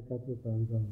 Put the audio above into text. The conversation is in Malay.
wabarakatuh tuan-tuan.